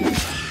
you